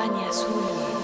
montaña azul.